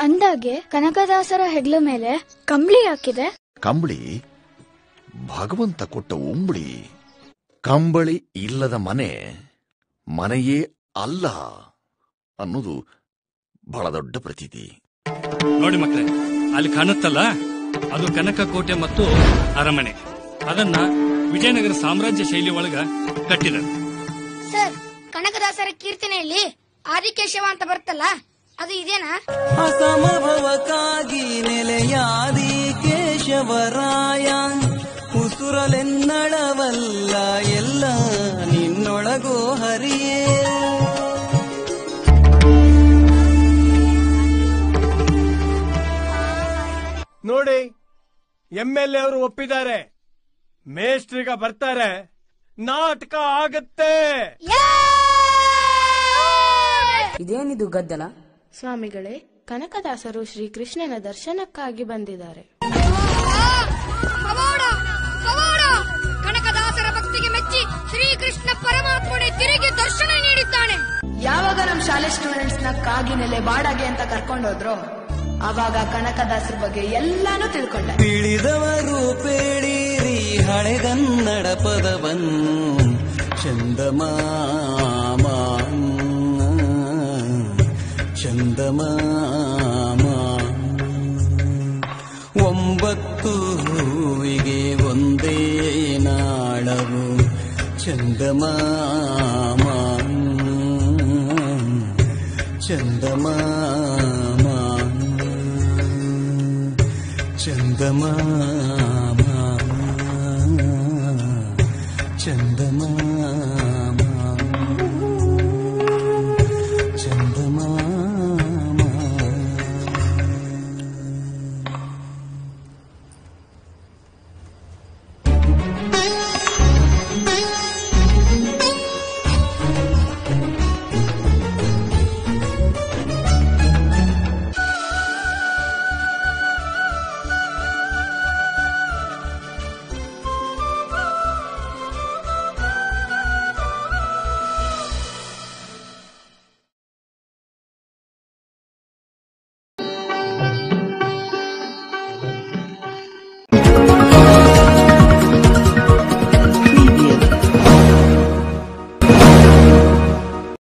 ಅಂದಾಗೆ ಕನಕದಾಸರ ಹೆಗ್ಲ ಮೇಲೆ ಕಂಬಳಿ ಹಾಕಿದೆ. ಕಂಬಳಿ? ಭಗವಂತ ಕೊಟ್ಟ ಉಂಬಳಿ. ಕಂಬಳಿ ಇಲ್ಲದ ಮನೆ ಮನೆಯೇ ಅಲ್ಲ ಅನ್ನೋದು ಬಹಳ ದೊಡ್ಡ ಪ್ರತೀತಿ. ನೋಡಿ ಮಕ್ಕಳೇ ಅಲ್ಲಿ ಕಾಣುತ್ತಲ್ಲ ಅದು ಕನಕ ಕೋಟೆ ಮತ್ತು ಅರಮನೆ. ಅದನ್ನ ವಿಜಯನಗರ ಸಾಮ್ರಾಜ್ಯ ಶೈಲಿ ಒಳಗ ಕಟ್ಟಿದರು ಸರ್ ಕನಕದಾಸರ ಕೀರ್ತನೆಯಲ್ಲಿ ಆದಿಕೇಶವ ಅಂತ ಬರುತ್ತಲ್ಲ? ಅದು ಇದೇನಾ? ಅಸಮಭವಕ್ಕಾಗಿ ನೆಲೆಯಾದಿ ಕೇಶವರಾಯ. ಉಸುರಲೆನ್ನಳವಲ್ಲ ಎಲ್ಲ ನಿನ್ನೊಳಗೋ ಹರಿಯೇ. ನೋಡಿ ಎಂ ಎಲ್ ಎ ಅವರು ಒಪ್ಪಿದ್ದಾರೆ. ಮೇಸ್ಟ್ರಿಗ ಬರ್ತಾರೆ. ನಾಟಕ ಆಗತ್ತೆ. ಇದೇನಿದು ಗದ್ದಲ? ಸ್ವಾಮಿಗಳೇ ಕನಕದಾಸರು ಶ್ರೀಕೃಷ್ಣನ ದರ್ಶನಕ್ಕಾಗಿ ಬಂದಿದ್ದಾರೆ. ಕನಕದಾಸರ ಭಕ್ತಿಗೆ ಮೆಚ್ಚಿ ಶ್ರೀಕೃಷ್ಣ ಪರಮಾತ್ಮನೆ ತಿರುಗಿ ದರ್ಶನ ನೀಡಿದ್ದಾನೆ. ಯಾವಾಗ ನಮ್ ಶಾಲೆ ಸ್ಟೂಡೆಂಟ್ಸ್ನ ಕಾಗಿನೆಲೆ ಬಾಡಾಗೆ ಅಂತ ಕರ್ಕೊಂಡೋದ್ರು ಅವಾಗ ಕನಕದಾಸರ ಬಗ್ಗೆ ಎಲ್ಲಾನು ತಿಳ್ಕೊಂಡೆ. ತಿಳಿದವರು ಪೇಳಿರಿ ಹಳೆಗನ್ನಡ ಪದವನ್ನು ಚಂದಮಾಮ ಚಂದಮಾಮ. ಒಂಬತ್ತು ಹೂವಿಗೆ ಒಂದೇ ನಾಳವು ಚಂದಮಾಮ. ಚಂದಮಾಮ. ಚಂದಮಾಮ. ಚಂದಮಾಮ.